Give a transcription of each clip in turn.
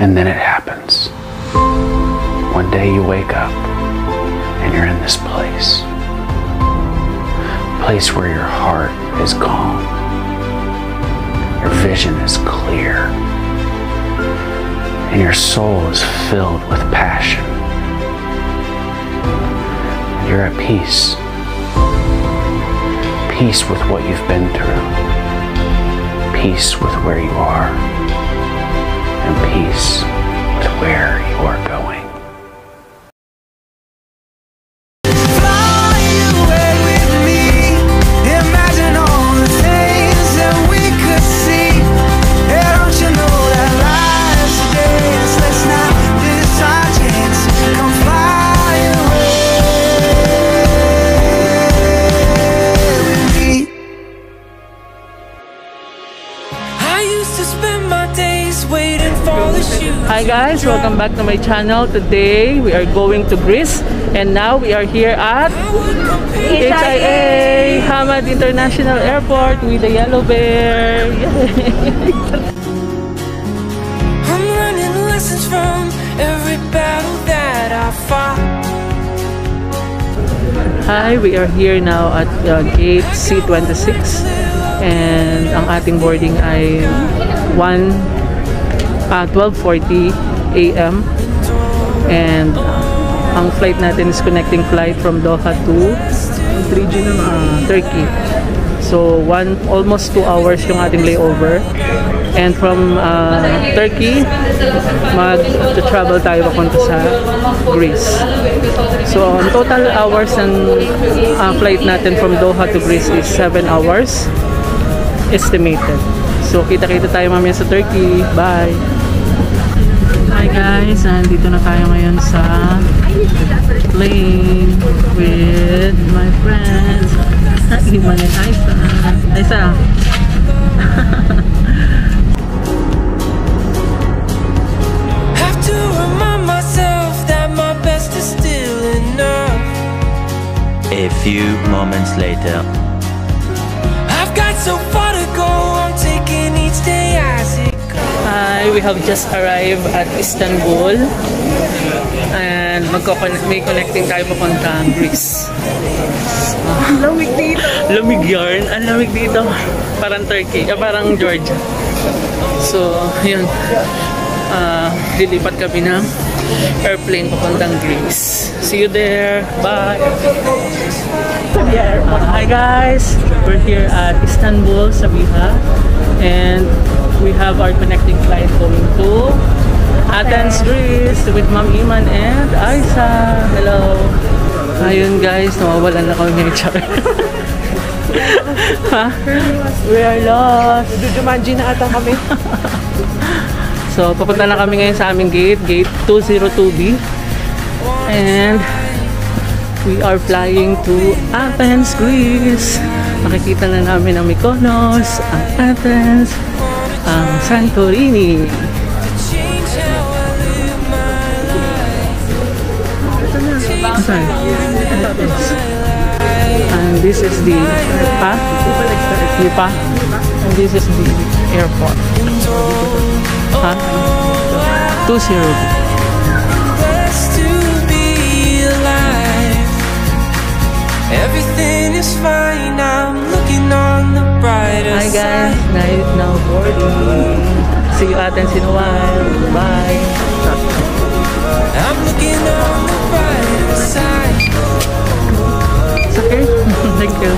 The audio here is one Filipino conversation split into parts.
And then it happens. One day you wake up and you're in this place. Place where your heart is calm. Your vision is clear. And your soul is filled with passion. You're at peace. Peace with what you've been through. Peace with where you are. And peace with where my channel. Today we are going to Greece and now we are here at HIA Hamad International Airport with the yellow bear. I'm learning lessons from every battle that I fought. Hi, we are here now at uh, gate C26 and ang ating boarding ay 1 uh, 12:40 AM and uh, ang flight natin is connecting flight from Doha to uh, Turkey. So one almost 2 hours yung ating layover. And from uh, Turkey, mag-travel tayo papunta sa Greece. So, ang total hours ng uh, flight natin from Doha to Greece is 7 hours estimated. So, kita-kita tayo mamaya sa Turkey. Bye! Hi guys! Nandito na tayo ngayon sa plane with my friends. Iman and Aisa. Aisa! Have to remind myself that my best is still enough. A few moments later. We have just arrived at Istanbul. And magko-connect, may connecting tayo papuntang Greece. Lamig dito. Lamig yarn. Ang lamig dito. Parang Turkey. Ah, parang Georgia. So, yun. Ah, lilipat kami ng airplane papuntang Greece. See you there. Bye. Uh, hi guys, we're here at Istanbul, Sabiha, and we have our connecting flight going to Athens, Greece with Ma'am Iman and Aisa. Hello. Ayun guys, nawawalan na kami ng char. ha? We are lost. Jumanji na ata kami. So, papunta na kami ngayon sa aming gate, gate 202B. And we are flying to Athens, Greece. Makikita na namin ang Mykonos, ang Athens, ang Santorini. Asan? And this is the, ha? Lipa? And this is the airport. Ha? 202. Blessed to be alive. Everything is fine. I'm looking on the Hi guys, night now boarding. See you Athens in a while. Bye. I'm looking on the brighter side. It's okay. Thank you.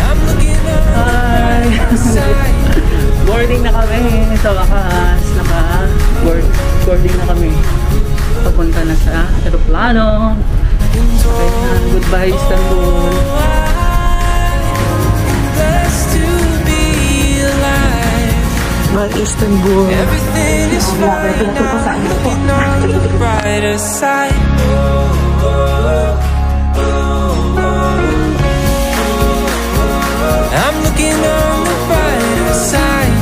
I'm looking on Hi. the side. boarding na kami sa wakas. Naka board, boarding na kami. Papunta na sa aeroplano. Okay. Goodbye Istanbul. Alive. Mag-Istanbul. Everything is fine. Looking on the brighter side. I'm looking on the brighter side.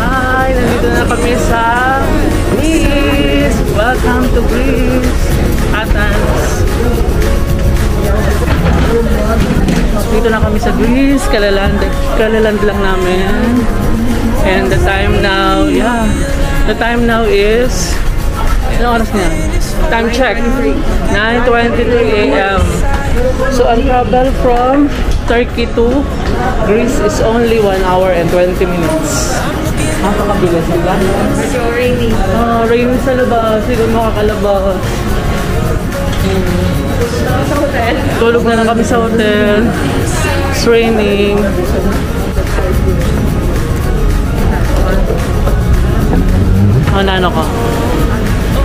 Hi! Nandito na kami sa Dito na kami sa Greece. Kalaland, kalaland lang namin. And the time now, yeah. The time now is... Ano oras niya? Time check. 9.23 a.m. So, ang travel from Turkey to Greece is only 1 hour and 20 minutes. Napakabilis nila. So, rainy. Ah, rainy sa labas. Hindi ko makakalabas. Sa hotel. Tulog na lang kami sa hotel. It's raining. Oh, nano ko.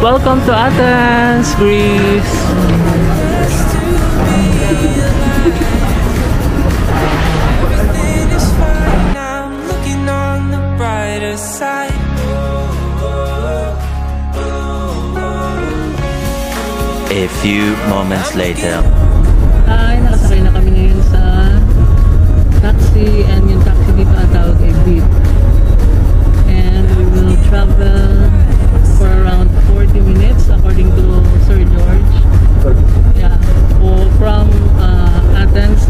Welcome to Athens, Greece. Few moments later. Ay, nakasakay na kami ngayon sa taxi and yung taxi dito ang tawag ay Beat. And we will travel for around 40 minutes according to Sir George. Yeah. So from uh, Athens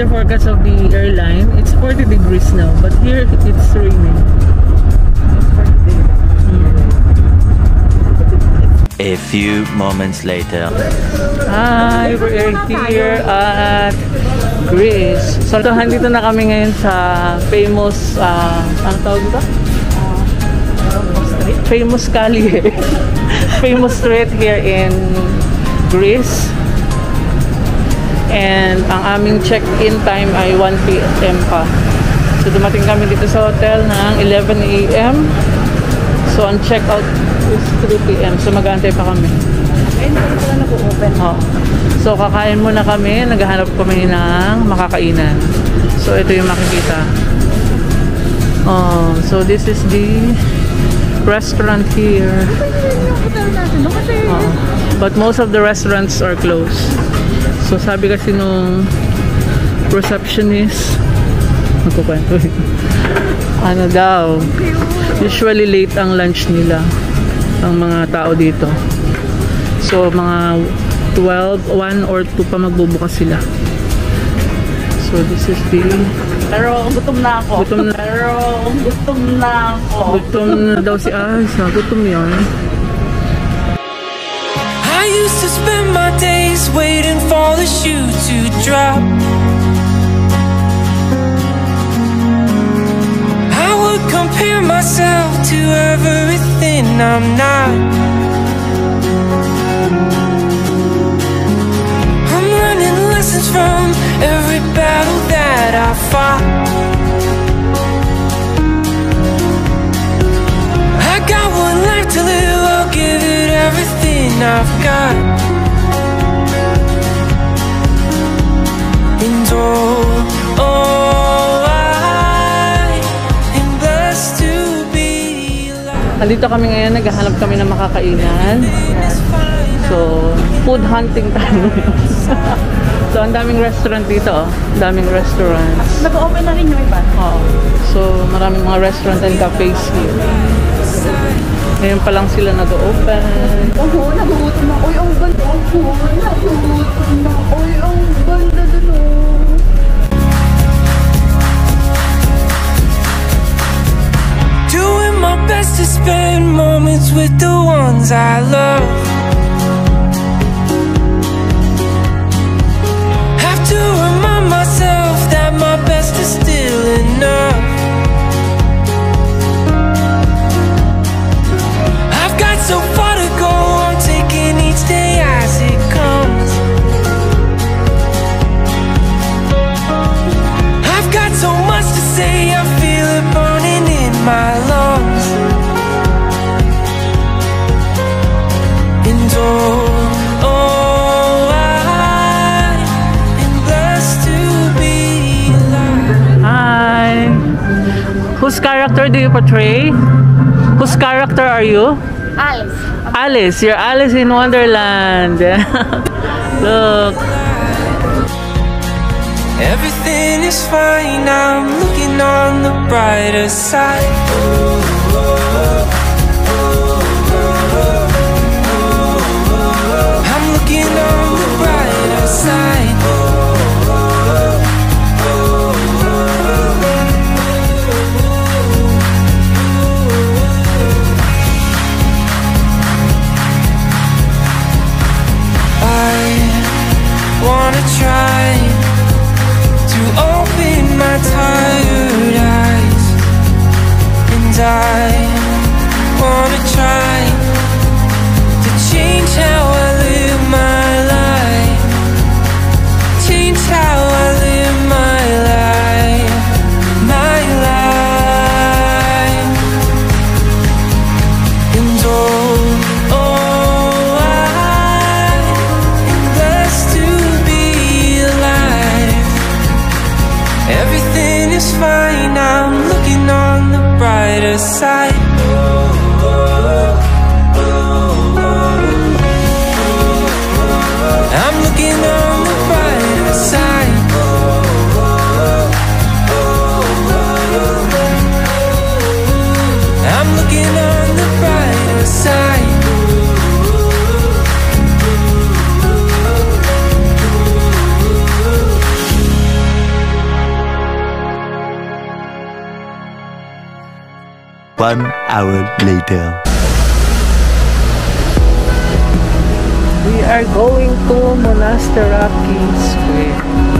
the weather forecast of the airline, it's 40 degrees now. But here it's raining. A few moments later. Hi, we're here at Greece. So, ito, handito na kami ngayon sa famous, uh, ano tawag dito? famous Kali. famous street here in Greece. And ang aming check-in time ay 1 p.m. pa. So, dumating kami dito sa hotel ng 11 a.m. So, ang check-out is 3 p.m. So, mag-aantay pa kami. Ayun, hindi pala nag-open. Oh. So, kakain muna kami. Naghahanap kami ng makakainan. So, ito yung makikita. Oh, so this is the restaurant here. Oh. But most of the restaurants are closed. So, sabi kasi nung receptionist, magkukwento ano daw, usually late ang lunch nila ang mga tao dito. So, mga 12, 1 or 2 pa magbubukas sila. So, this is the... pero gutom na ako. Gutom na. Pero gutom na ako. Gutom na daw si Asa. Gutom yan. I used to spend my days waiting for the shoe to drop. I would compare myself to everything I'm not. I'm learning lessons from every battle that I fought. I've got. And oh, oh, I am blessed to be alive. Andito kami ngayon, naghahanap kami ng makakainan. So, food hunting tayo. so, ang daming restaurant dito, oh. Ang daming restaurants. Nag-open na rin yung iba. Oo. So, maraming mga restaurant and cafes here. Ngayon pa lang sila nag-open. Oo, nagugutom na. Uy, ang ganda. Oo, nagugutom na. Uy, ang ganda dun. oh. Doing my best to spend moments with the ones I love. Whose character do you portray? Whose character are you? Alice. Alice. You're Alice in Wonderland. Look. Everything is fine, I'm looking on the brighter side. I'm hour later. We are going to Monasteraki Square.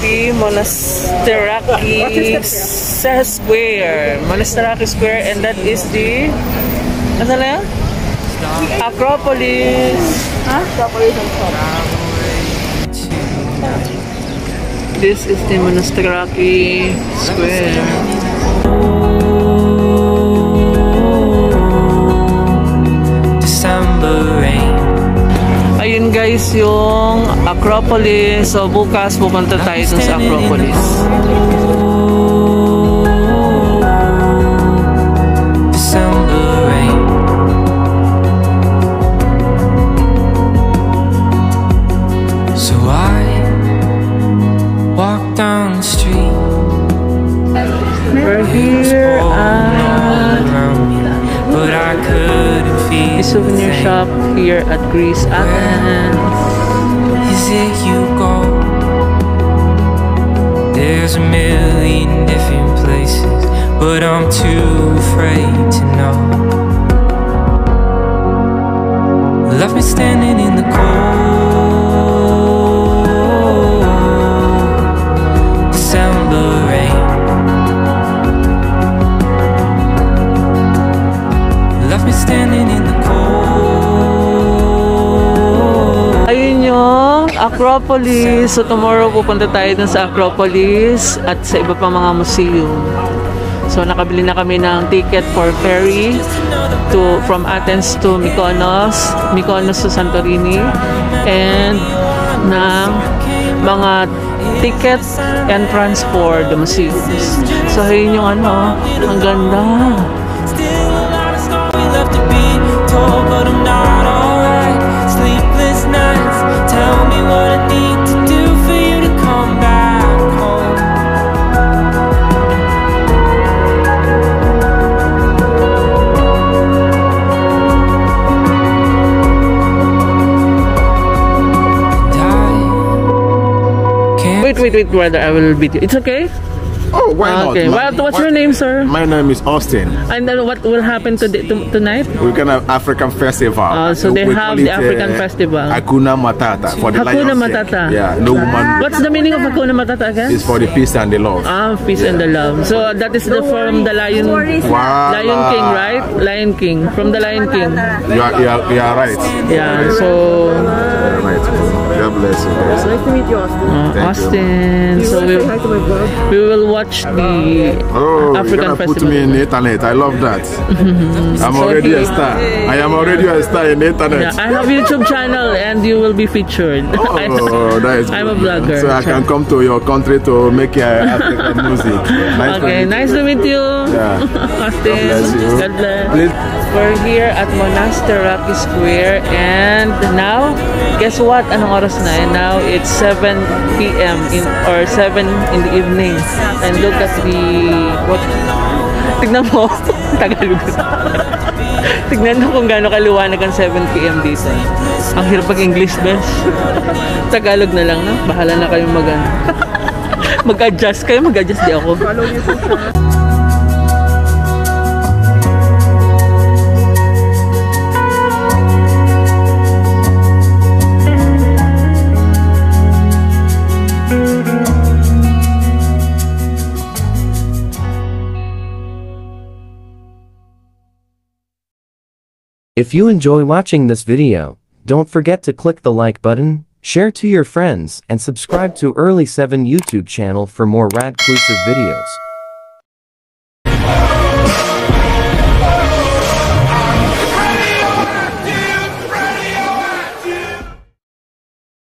The Monasteraki Square. Monasteraki Square and that is the ano na yan? Acropolis. Ha? This is the Monasteraki Square. Guys, yung Acropolis. So bukas pupunta tayo dun sa Acropolis. Greece, Athens. Is it you go? There's a million different places, but I'm too afraid to know. Left me standing in the cold Acropolis. So tomorrow pupunta tayo dun sa Acropolis at sa iba pang mga museum. So nakabili na kami ng ticket for ferry to from Athens to Mykonos, Mykonos to Santorini and ng mga ticket entrance for the museums. So ayun yung ano, ang ganda. Still a lot of story left to be told, but I'm not Wait, wait, wait, brother. I will beat you. It's okay? Oh, why not? Okay. My- What, what's your name, sir? My name is Austin. And then what will happen to, to tonight? We're gonna have African festival. Oh, so they We have call the it, African uh, festival. Hakuna Matata for the Hakuna lion's Matata. sake. Yeah, no woman. What's the meaning of Hakuna Matata again? It's for the peace and the love. Ah, peace and the love. So that is the from the Lion Wow. Lion King, right? Lion King. From the Lion King. You are, you are, you are right. Yeah. So You are. God bless you. guys. Nice to meet you, Austin. uh, Thank you. Austin. So we, Say hi to my vlog. we will watch the Oh, African you're gonna put festival. me in the internet. I love that. I'm already a star. I am already a star in the internet. Yeah, I have YouTube channel and you will be featured. Oh, that is I'm good. a vlogger. So I can come to your country to make uh, African music. Nice Okay, meet nice to meet you. Yeah. Austin. God bless you. God bless. We're here at Monasteraki Square and now, guess what? Anong oras na? And now it's 7 p.m. in or 7 in the evening. And look at the what? Tignan mo. Tagalog. Tignan mo kung gaano kaliwanag ang 7 p.m. dito. Ang hirap pag-English, besh. Tagalog na lang, no? Bahala na kayong mag mag-adjust kayo, mag-adjust di ako. If you enjoy watching this video, don't forget to click the like button, share to your friends, and subscribe to Early 7 YouTube channel for more radclusive videos.